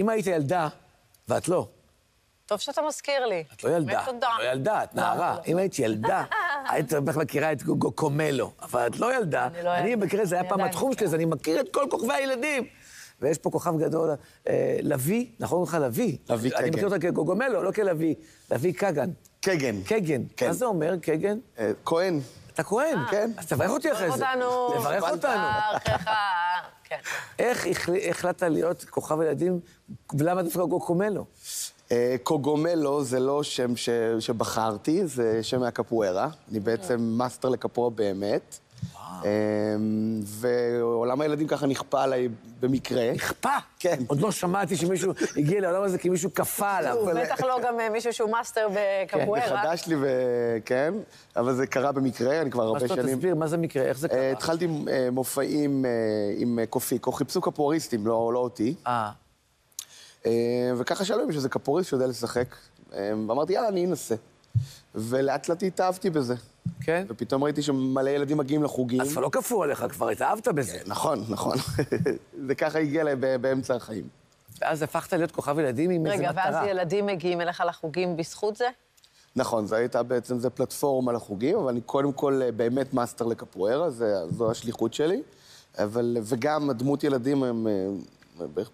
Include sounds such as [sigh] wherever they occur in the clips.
אם היית ילדה, ואת לא, טוב שאתה מזכיר לי. את לא ילדה, את תודה. לא ילדה, את נערה. אם היית ילדה, [laughs] היית בטח מכירה את גוגו קומלו, אבל את לא ילדה. אני לא אני ילדה. במקרה, זה היה אני פעם התחום שלי, אז אני מכיר את כל כוכבי הילדים. ויש פה כוכב גדול, אה, לביא, נכון קוראים לך לביא? לביא אני קגן. מכיר אותה כגוגומלו, לא כלביא. לביא קגן. קגן. קגן. כן. מה זה אומר, קגן? אה, כהן. אתה כהן. כן. אז תברך אותי אחרי זה. אותנו. תברך אותנו. כן. איך החל- החלטת להיות כוכב ילדים, ולמה דווקא קוקומלו? אה, קוגומלו זה לא שם ש... שבחרתי, זה שם מהקפוארה. אני בעצם מאסטר לקפוארה באמת. אה, ועולם הילדים ככה נכפה עליי במקרה. נכפה? כן. עוד לא שמעתי שמישהו הגיע לעולם הזה כי מישהו כפה עליו. בטח לא גם אה, מישהו שהוא מאסטר זה בקפוארה. חדש לי וכן, אבל זה קרה במקרה, אני כבר הרבה שנים... תסביר, מה זה מקרה, איך זה אה, קרה? התחלתי עם אה, מופעים עם קופיקו, חיפשו קפואריסטים, לא לא אותי. אה, וככה שאלו אם יש איזה קפוריסט שיודע לשחק. אה, ואמרתי, יאללה, אני אנסה. ולאט לאט התאהבתי בזה. כן? ופתאום ראיתי שמלא ילדים מגיעים לחוגים. אז כבר לא כפו עליך, כבר התאהבת בזה. נכון, נכון. [laughs] זה ככה הגיע אליי באמצע החיים. ואז הפכת להיות כוכב ילדים עם איזה רגע, מטרה. ואז ילדים מגיעים אליך לחוגים בזכות זה? נכון, זו הייתה בעצם, זה פלטפורמה לחוגים, אבל אני קודם כל אה, באמת מאסטר לקפוארה, זה, זו השליחות שלי. אבל, וגם הדמות ילדים הם אה,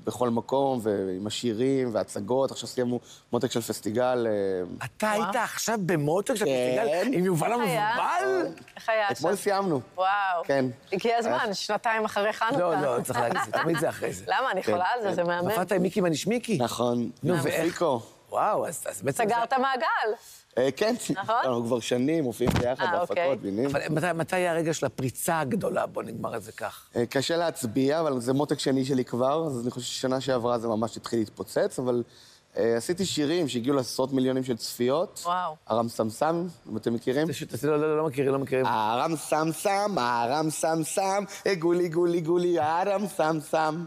בכל מקום, ועם השירים והצגות. עכשיו סיימנו מותק של פסטיגל. אה, אתה היית עכשיו במוטר של כן. פסטיגל עם יובל? המבובל? איך היה אתמול שם? סיימנו. וואו. כן. הגיע הזמן, שנתיים אחרי חנוכה. לא, לא, צריך להגיד, זה תמיד זה אחרי זה. [laughs] למה? אני חולה על זה, זה מהמם. הופעת עם מיקי מנישמיקי? נכון. נו, ואיך? וואו, אז אז בעצם... סגרת מעגל. אה, כן, נכון? אנחנו כבר שנים מופיעים ביחד אה, אוקיי. בהפקות, מבינים? אבל מתי- מתי היה הרגע של הפריצה הגדולה? בוא נגמר את זה כך. אה, קשה להצביע, אבל זה מותק שני שלי כבר, אז אני חושב ששנה שעברה זה ממש התחיל להתפוצץ, אבל אה, עשיתי שירים שהגיעו לעשרות מיליונים של צפיות. וואו. ארם סמסם, אם אתם מכירים? זה לא, לא, לא מכירים, לא מכירים. ארם סמסם, ארם סמסם, גולי גולי גולי, ארם סמסם.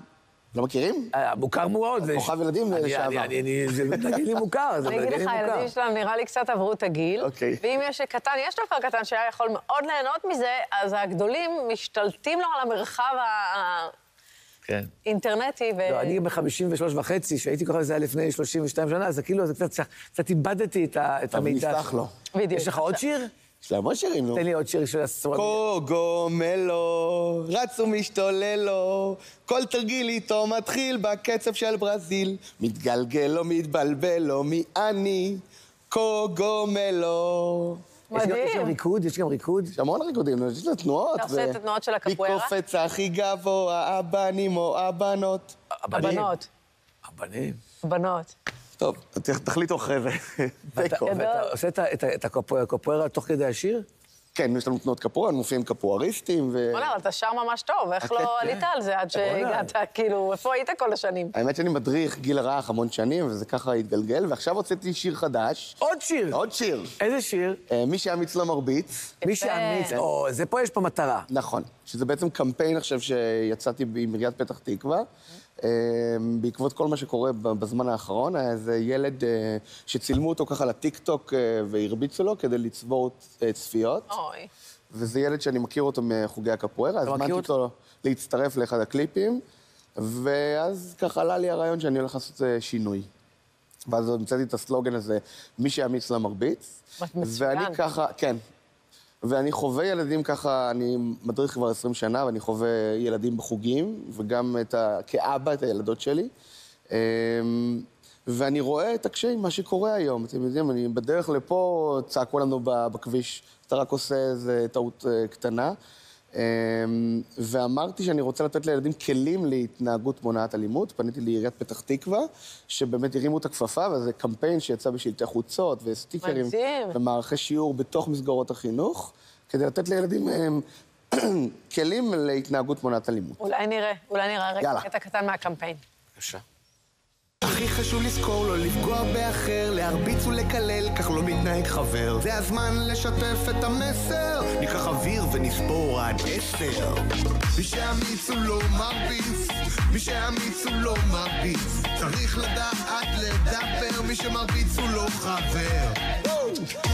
לא מכירים? אה, מוכר מאוד. כוכב ילדים אני- לשעבר. אני- אני- אני- זה תגיד לי מוכר, אני אגיד לך. הילדים שלנו נראה לי קצת עברו את הגיל. אוקיי. ואם יש קטן, יש דווקא קטן שהיה יכול מאוד ליהנות מזה, אז הגדולים משתלטים לו על המרחב כן. האינטרנטי. ו... לא, אני ב-53 וחצי, שהייתי כוכב, זה היה לפני 32 שנה, אז זה כאילו, זה קצת, קצת איבדתי את ה- את אבל המידע. נסלח לו. בדיוק. יש לך עוד שיר? יש להם עוד שירים, נו. תן לי עוד שיר של עשרות. קוגומלו, רץ ומשתוללו, כל תרגיל איתו מתחיל בקצב של ברזיל. מתגלגל לו, מתבלבל לו, מי אני? קוגומלו. גם- יש גם מדהים. ריקוד? יש גם ריקוד? יש המון ריקודים, יש לזה תנועות. אתה עושה את התנועות של הקפוארה? מי קופץ הכי גבוה, הבנים או הבנות? הבנות. הבנים. בנות. טוב, תחליטו אחרי זה. ואתה. ואתה עושה את ה- את ה- את הקופוארה הקופוארה תוך כדי השיר? כן, יש לנו תנועות קפוארה, מופיעים קפואריסטים, ו... בוא'נה, אבל אתה שר ממש טוב, איך לא עלית על זה עד שהגעת? כאילו, איפה היית כל השנים? האמת שאני מדריך גיל הרך המון שנים, וזה ככה התגלגל, ועכשיו הוצאתי שיר חדש. עוד שיר. עוד שיר. איזה שיר? אה, מי שאמיץ לא מרביץ. מי שאמיץ. או, זה פה יש פה מטרה. נכון. שזה בעצם קמפיין עכשיו שיצאתי עם עיריית פתח תקווה. אה, בעקבות כל מה שקורה בזמן האחרון, היה איזה ילד אה, שצילמו אותו ככה לטיקטוק אה, והרביצו לו כדי לצבור אה, צפיות. אוי. וזה ילד שאני מכיר אותו מחוגי הקפוארה, מכיר הזמנתי אותו? להצטרף לאחד הקליפים, ואז ככה עלה לי הרעיון שאני הולך לעשות אה, שינוי. ואז המצאתי את הסלוגן הזה, מי שאמיץ לא מרביץ. מצוין. ואני ככה, כן. ואני חווה ילדים ככה, אני מדריך כבר 20 שנה, ואני חווה ילדים בחוגים, וגם את ה... כאבא, את הילדות שלי. אמ, ואני רואה את הקשיים, מה שקורה היום. אתם יודעים, אני בדרך לפה, צעקו לנו בכביש, אתה רק עושה איזה טעות אה, קטנה. אמ, ואמרתי שאני רוצה לתת לילדים כלים להתנהגות מונעת אלימות. פניתי לעיריית פתח תקווה, שבאמת הרימו את הכפפה, וזה קמפיין שיצא בשלטי חוצות וסטיקרים. מדהים. ומערכי שיעור בתוך מסגרות החינוך, כדי לתת לילדים אמ, [clears throat] כלים להתנהגות מונעת אלימות. אולי נראה, אולי נראה רגע. קטע קטן מהקמפיין. בבקשה. הכי חשוב לזכור לא לפגוע באחר, להרביץ ולקלל, כך לא מתנהג חבר. זה הזמן לשתף את המסר, ניקח אוויר ונספור עד עשר. מי שאמיץ הוא לא מרביץ, מי שאמיץ הוא לא מרביץ. צריך לדעת לדבר, מי שמרביץ הוא לא חבר.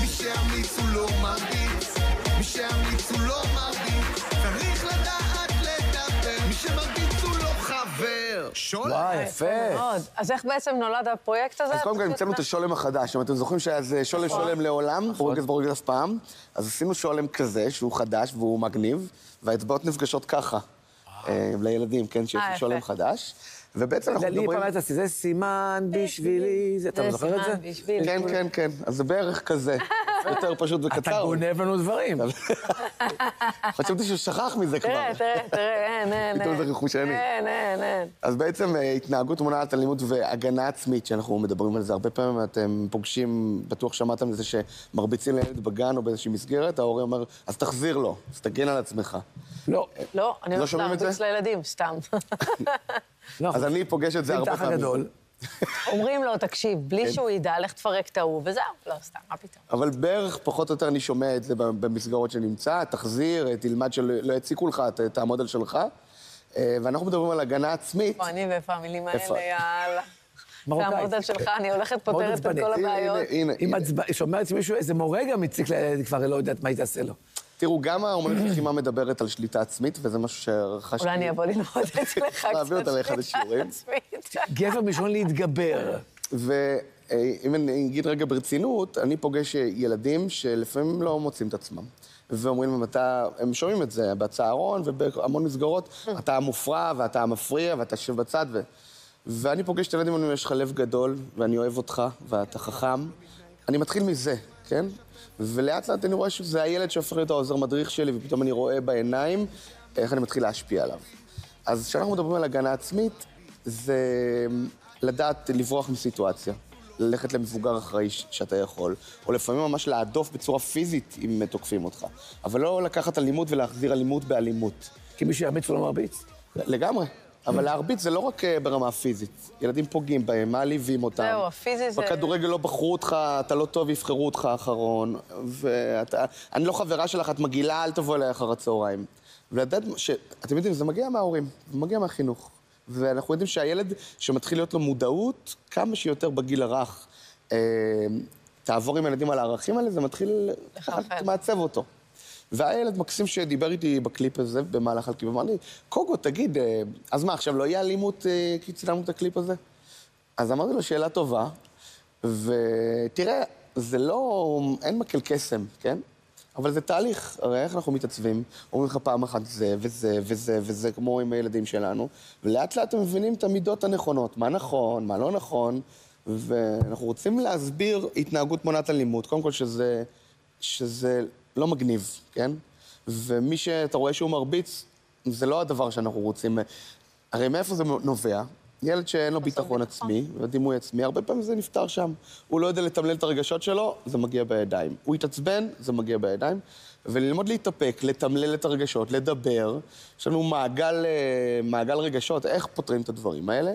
מי שאמיץ הוא לא מרביץ, מי שאמיץ הוא לא מרביץ. צריך לדעת שולם. וואי, יפה. מאוד. אז איך בעצם נולד הפרויקט הזה? אז קודם כל המצאנו את השולם החדש. אם אתם זוכרים שהיה זה שולם נכון. שולם לעולם, בורגל בורגל אף פעם, אז עשינו שולם כזה, שהוא חדש והוא מגניב, והאצבעות נפגשות ככה. אה, לילדים, כן, שיש אה, לי יפה. שולם חדש. ובעצם אנחנו לי מדברים... פעם הייתה זה סימן בשבילי, זה, אתה זוכר את זה? כן, כן, כן. אז זה בערך כזה. [laughs] יותר פשוט וקצר. אתה גונב לנו דברים. חשבתי שהוא שכח מזה כבר. תראה, תראה, תראה, אין, אין, פתאום זה אין. רכושני. אין, אין, אין. אז בעצם אה, התנהגות מונעת אלימות והגנה עצמית, שאנחנו מדברים על זה הרבה פעמים, אתם פוגשים, בטוח שמעתם על זה שמרביצים לילד בגן או באיזושהי מסגרת, ההורה אומר, אז תחזיר לו, אז תגן על עצמך. לא, לא, אני לא שומעים את זה? להרביץ לילדים, סתם. לא. אז אני פוגש את זה זה הרבה פעמים. אומרים לו, תקשיב, כן. בלי שהוא ידע, לך תפרק את ההוא, וזהו. לא, סתם, מה פתאום. אבל בערך, פחות או יותר, אני שומע את זה במסגרות שנמצא, תחזיר, אה, תלמד שלא יציקו לך, ת- תעמוד על שלך. אה, ואנחנו מדברים על הגנה עצמית. פה אני ואיפה המילים? האלה, יאללה. מרוקאית. תעמוד על שלך, אני הולכת פותרת את. כל הבעיות. הנה, הנה, אם הנה. עצבן, שומע שמישהו, איזה מורה גם הציק לילד, כבר לא יודעת מה היא תעשה לו. תראו, גם האומנות לחימה מדברת על שליטה עצמית, וזה משהו שרכשתי. אולי אני אבוא ללמוד אצלך קצת. להביא אותה לאחד השיעורים. גבר מלשון להתגבר. ואם אני אגיד רגע ברצינות, אני פוגש ילדים שלפעמים לא מוצאים את עצמם. ואומרים להם, אתה, הם שומעים את זה בצהרון ובהמון מסגרות, אתה המופרע ואתה המפריע ואתה יושב בצד. ו... ואני פוגש את הילדים ואומרים, יש לך לב גדול ואני אוהב אותך ואתה חכם. אני מתחיל מזה, כן? ולאט לאט אני רואה שזה הילד שהופך להיות העוזר מדריך שלי, ופתאום אני רואה בעיניים איך אני מתחיל להשפיע עליו. אז כשאנחנו מדברים על הגנה עצמית, זה לדעת לברוח מסיטואציה. ללכת למבוגר אחראי שאתה יכול, או לפעמים ממש להדוף בצורה פיזית אם תוקפים אותך. אבל לא לקחת אלימות ולהחזיר אלימות באלימות. כי מישהו ירביץ ולא מרביץ. לגמרי. אבל להרביץ זה לא רק אה, ברמה הפיזית. ילדים פוגעים בהם, מעליבים אותם. זהו, הפיזי זה- בכדורגל לא בחרו אותך, אתה לא טוב, יבחרו אותך אחרון. ואתה... אני לא חברה שלך, את מגעילה, אל תבוא אליי אחר הצהריים. ולדעת ש... אתם יודעים, זה מגיע מההורים, זה מגיע מהחינוך. ואנחנו יודעים שהילד שמתחיל להיות לו מודעות, כמה שיותר בגיל הרך, אה, תעבור עם הילדים על הערכים האלה, זה מתחיל... לחלחל. מעצב אותו. והילד מקסים שדיבר איתי בקליפ הזה, במהלך הקליפ, אמר לי, קוגו, תגיד, אה, אז מה, עכשיו לא יהיה אלימות אה, כי צילמנו את הקליפ הזה? אז אמרתי לו, שאלה טובה, ותראה, זה לא, אין מקל קסם, כן? אבל זה תהליך, הרי איך אנחנו מתעצבים? אומרים לך פעם אחת זה וזה וזה וזה, כמו עם הילדים שלנו, ולאט לאט הם מבינים את המידות הנכונות, מה נכון, מה לא נכון, ואנחנו רוצים להסביר התנהגות מונעת אלימות, קודם כל שזה, שזה לא מגניב, כן? ומי שאתה רואה שהוא מרביץ, זה לא הדבר שאנחנו רוצים. הרי מאיפה זה נובע? ילד שאין לו ביטחון עצמי ודימוי עצמי, הרבה פעמים זה נפתר שם. הוא לא יודע לתמלל את הרגשות שלו, זה מגיע בידיים. הוא יתעצבן, זה מגיע בידיים. וללמוד להתאפק, לתמלל את הרגשות, לדבר. יש לנו מעגל, אה, מעגל רגשות, איך פותרים את הדברים האלה.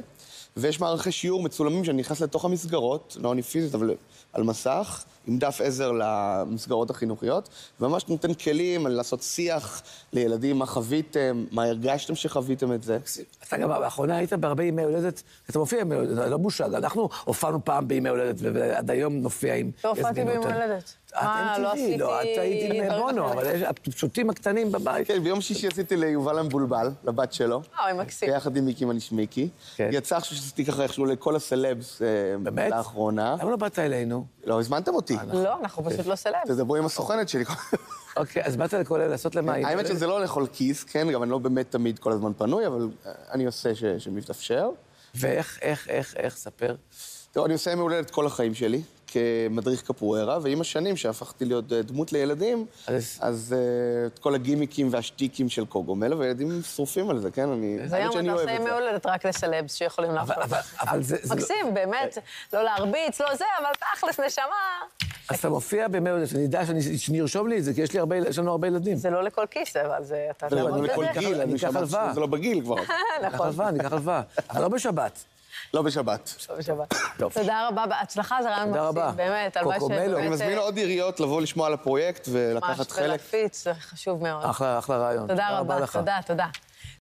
ויש מערכי שיעור מצולמים שאני נכנס לתוך המסגרות, לא אני פיזית, אבל על מסך, עם דף עזר למסגרות החינוכיות, וממש נותן כלים על לעשות שיח לילדים, מה חוויתם, מה הרגשתם שחוויתם את זה. אתה גם לאחרונה היית בהרבה ימי הולדת, אתה מופיע ימי הולדת, לא בושה, אנחנו הופענו פעם בימי הולדת, ועד היום נופיע עם... לא הופעתי רוטן. הולדת. את לא MTV, לא, את עשיתי היית עם בונו. אבל יש הפשוטים הקטנים בבית. כן, ביום שישי עשיתי ליובל המבולבל, לבת שלו. אוי, מקסים. ביחד עם מיקי מנישמיקי. כן. יצא עכשיו שעשיתי ככה איכשהו לכל הסלבס אה, באמת? לאחרונה. למה לא באת אלינו? לא הזמנתם אותי. לא, אנחנו פשוט לא סלב. תדברו עם הסוכנת שלי. אוקיי, אז באת לכל אלה לעשות למה? האמת שזה לא לאכול כיס, כן, גם אני לא באמת תמיד כל הזמן פנוי, אבל אה, אני עושה ש- שמתאפשר. ואיך, איך, איך, איך, ספר. תראו, אני עושה ימי הולדת כל החיים שלי, כמדריך קפוארה, ועם השנים שהפכתי להיות אה, דמות לילדים, אז- אז אה, את כל הגימיקים והשטיקים של קוגומלו, והילדים שרופים על זה, כן? אני... האמת היום אתה עושה ימי זה. הולדת רק לסלבס שיכולים. אבל, אבל זה... זה לא- מקסים, באמת, לא להרביץ, לא זה, אבל תכלס, נשמה. אז אתה מופיע בימי הולדת, שאני אדע שאני- שנרשום לי את זה, כי יש לנו הרבה ילדים. זה לא לכל כיס, אבל זה... אתה לא, אני לכל. גיל, אני שמעתי הלוואה. שזה לא בגיל כבר. [laughs] נכון, הלוואה, ניקח הלוואה. אבל לא בשבת. לא בשבת. עכשיו בשבת. טוב. תודה רבה, בהצלחה, זה רעיון. מקסים, באמת. הלוואי קוקומלו. אני מזמין אה, עוד עיריות לבוא לשמוע על הפרויקט ולקחת ממש, חלק. ולהפיץ, זה חשוב מאוד. אחלה, אחלה רעיון. תודה רבה. תודה, תודה.